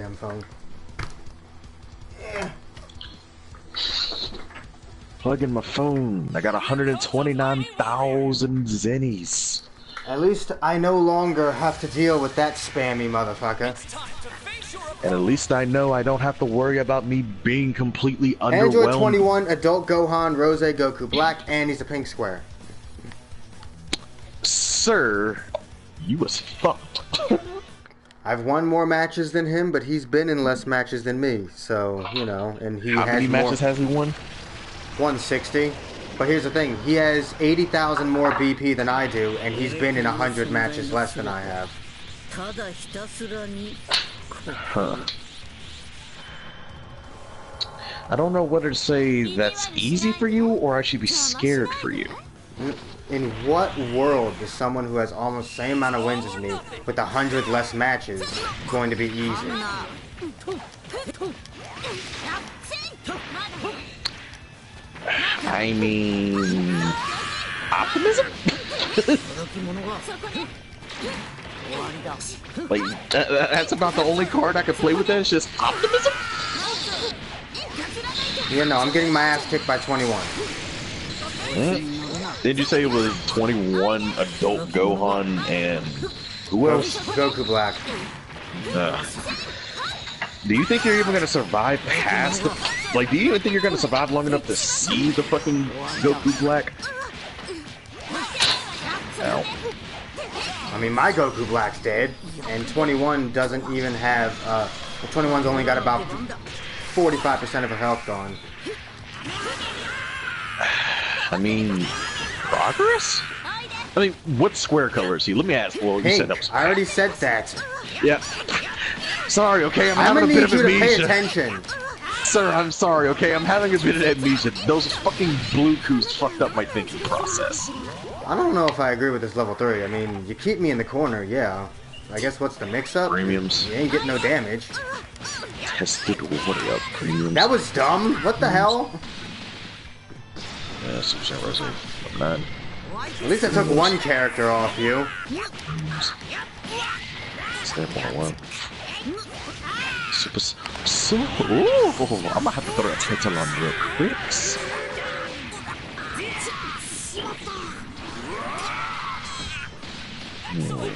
damn phone. Plug in my phone. I got 129,000 zennies. At least I no longer have to deal with that spammy motherfucker. And at least I know I don't have to worry about me being completely underwhelmed. Android 21, adult Gohan, Rose Goku Black, and he's a pink square. Sir, you was fucked. I've won more matches than him, but he's been in less matches than me. So you know, and he how has many more, matches has he won? 160. But here's the thing: he has 80,000 more BP than I do, and he's been in hundred matches less than I have. Huh. I don't know whether to say that's easy for you or I should be scared for you in what world is someone who has almost the same amount of wins as me with a hundred less matches going to be easy? I mean, optimism. like that, that's about the only card I could play with. That is just optimism. Yeah, no, I'm getting my ass kicked by 21. Mm. Did you say it was 21 adult Gohan and who else? Goku Black. Uh, do you think you're even gonna survive past the? Like, do you even think you're gonna survive long enough to see the fucking Goku Black? Ow. I mean, my Goku Black's dead, and 21 doesn't even have, uh, 21's only got about 45% of her health gone. I mean, progress. I mean, what square color is he? Let me ask. Well, you Pink, said that was. I already said that. Yeah. Sorry, okay, I'm I'm having a bit of to pay attention. Sir, I'm sorry, okay? I'm having a bit of amnesia. Those fucking blue coos fucked up my thinking process. I don't know if I agree with this level 3. I mean, you keep me in the corner, yeah. I guess what's the mix-up? Premiums. You ain't getting no damage. Tested up premiums. That was dumb. What the hell? Yeah, Super Saiyan Rose. Nine. At least I took one character off you. Step 101. Super. S- So. Ooh, I'm gonna have to throw a title on real quick. Hmm.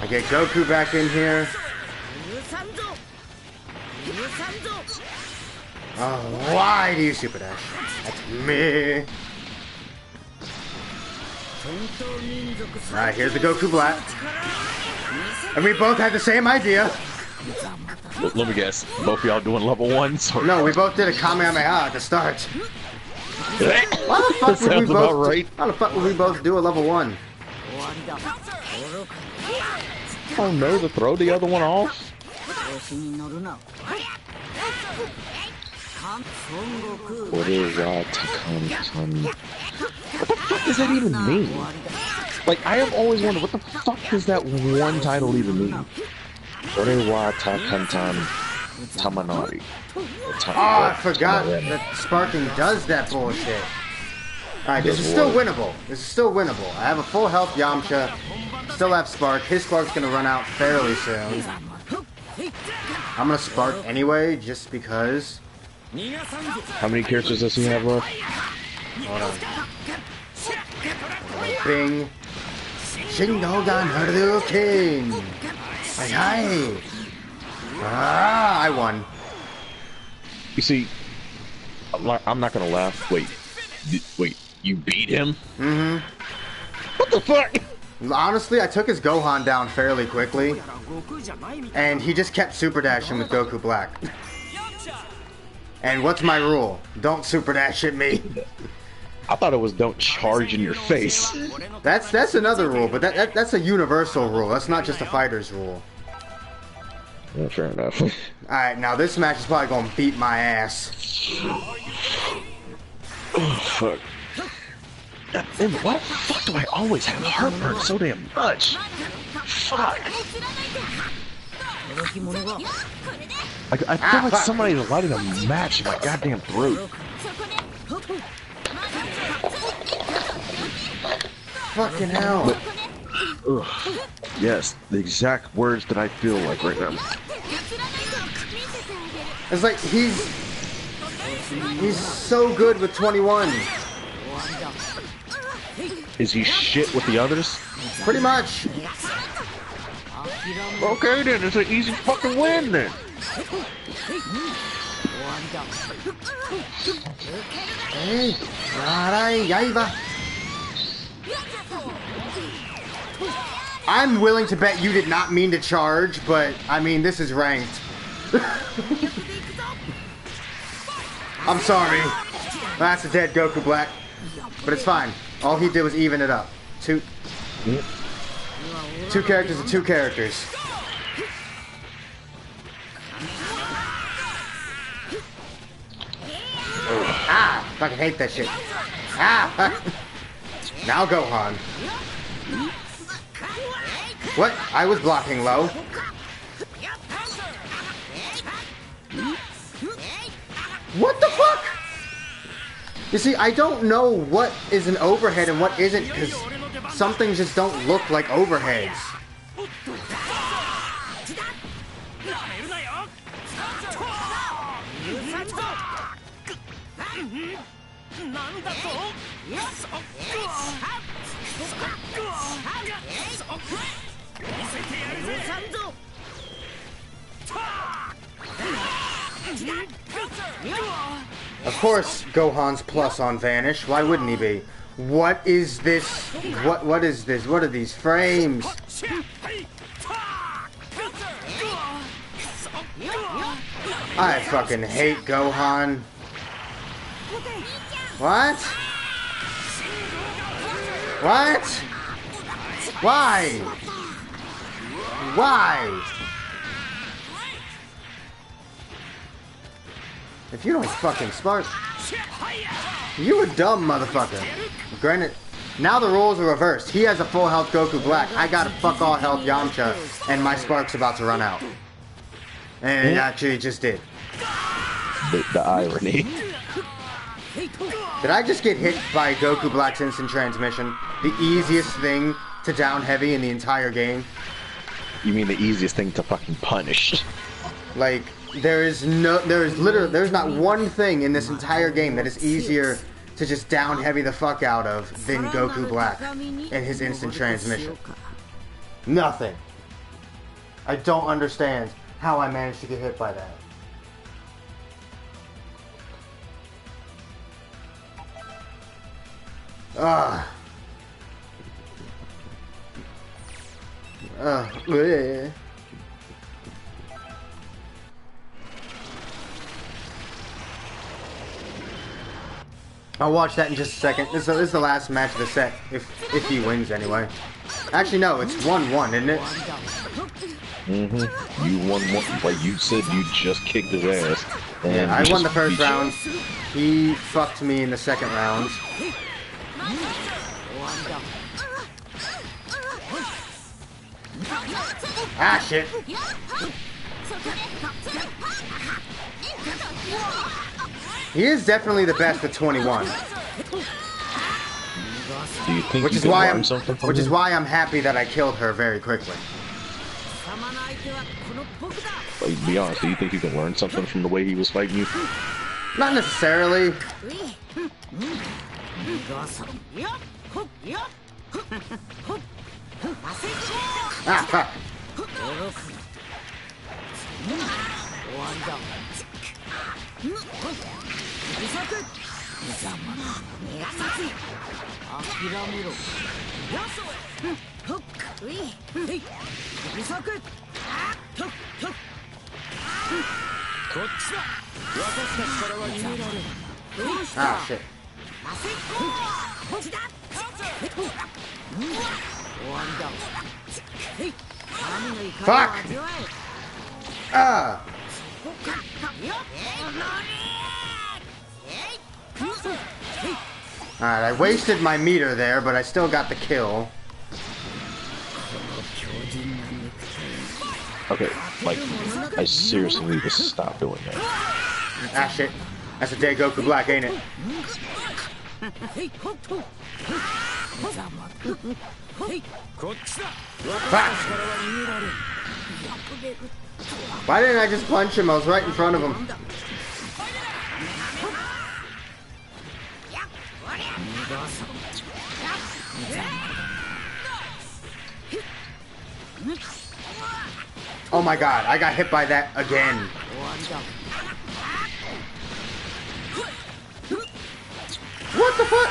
I get Goku back in here. Oh, why do you super dash? That's me. Alright, here's the Goku Black. And we both had the same idea. Let me guess, both y'all doing level one? No, we both did a Kamehameha at the start. Why the fuck would we both? Right. How the fuck would we both do a level one? Oh no, to throw the other one off. What is that? What the fuck does that even mean? Like, I have always wondered, what the fuck does that one title even mean? What is that? Tamanari. Oh, I forgot that Sparking does that bullshit. Alright, this is still winnable. This is still winnable. I have a full health Yamcha. Still have Spark. His Spark's gonna run out fairly soon. I'm gonna Spark anyway, just because. How many characters does he have left? Hold on. Bing. Shingogan Hadouken! Hi, hi! Ah, I won. You see, I'm not, gonna laugh. Wait, wait, you beat him? Mm-hmm. What the fuck? Honestly, I took his Gohan down fairly quickly, and he just kept super dashing with Goku Black. And what's my rule? Don't super dash at me. I thought it was don't charge in your face. That's that's another rule, but that, that that's a universal rule. That's not just a fighter's rule. Yeah, fair enough. All right, now this match is probably gonna beat my ass. Oh fuck. And why the fuck do I always have heartburn so damn much? Fuck. I, I feel like somebody lighted a match in my goddamn throat. Fucking hell. But, yes, the exact words that I feel like right now. It's like he's he's so good with 21. Is he shit with the others? Pretty much. Okay then, it's an easy fucking win then. Hey, I'm willing to bet you did not mean to charge, but I mean, this is ranked. I'm sorry. That's a dead Goku Black. But it's fine. All he did was even it up. Two. Two characters and two characters. Ah! Fucking hate that shit. Ah! now Gohan. What? I was blocking low. What the fuck? You see, I don't know what is an overhead and what isn't because some things just don't look like overheads. Of course, Gohan's plus on Vanish. Why wouldn't he be? What is this? What what is this? What are these frames? I fucking hate Gohan. What? What? Why? Why? If you don't fucking spark, you a dumb motherfucker. Granted, now the roles are reversed. He has a full health Goku Black. I got a fuck all health Yamcha, and my spark's about to run out. And it actually just did. The, the irony. Did I just get hit by Goku Black's instant transmission? The easiest thing to down heavy in the entire game? You mean the easiest thing to fucking punish? Like, there is no, there is literally, there's not one thing in this entire game that is easier to just down heavy the fuck out of than Goku Black and his instant transmission. Nothing. I don't understand how I managed to get hit by that. Ah. Bleh. I'll watch that in just a second. This is, this is the last match of the set, if if he wins anyway. Actually, no, it's 1-1, isn't it? Mm-hmm. You won one, like you said, you just kicked his ass. And Yeah, I won the first beat you. round. He fucked me in the second round. Ah, shit. He is definitely the best at 21. which is why I'm, which is why I'm happy that I killed her very quickly. Like, be honest, do you think you can learn something from the way he was fighting you? Not necessarily. ah. よそほっ。うい。不足あっ。とっ。とっ。こっちだ。私たちからは逃げられんどうした？Ah, shit. ません。こっちだ。終わりだ。へい神の怒りを味わえ。Ah. よっ Alright, I wasted my meter there, but I still got the kill. Okay, like, I seriously need to stop doing that. Ah, shit. That's a day Goku Black, ain't it? Fuck! Why didn't I just punch him? I was right in front of him. Oh my god, I got hit by that again. What the fuck?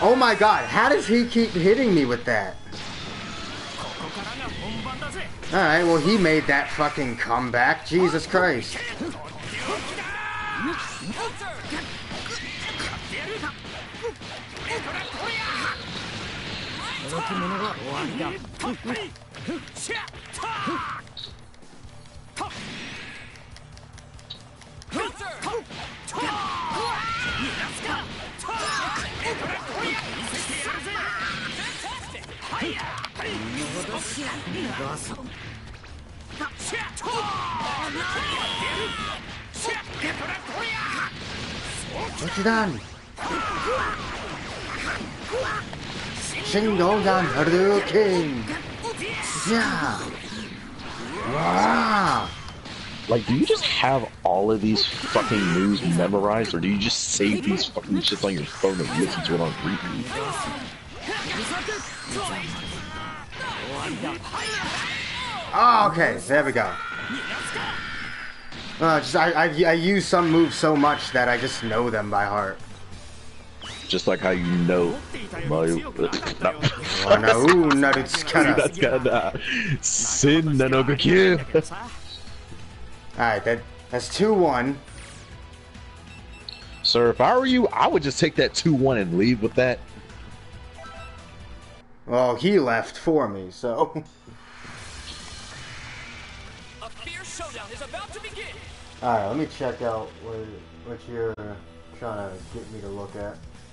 Oh my god, how does he keep hitting me with that? Alright, well he made that fucking comeback. Jesus Christ. Done? Shingogan Hadouken! Yeah! Wow! Like, do you just have all of these fucking moves memorized, or do you just save these fucking shits on your phone and listen to it on repeat? Oh, okay, there we go. Uh, just, I, I, I use some moves so much that I just know them by heart. Just like how you know Mario. No. Oh no, ooh, Narutsukara. Uh, Sin Nanogakyu. Alright, that, that's 2-1. Sir, if I were you, I would just take that 2 1 and leave with that. Well, he left for me, so... A fierce showdown is about to begin. Alright, let me check out what, what you're trying to get me to look at.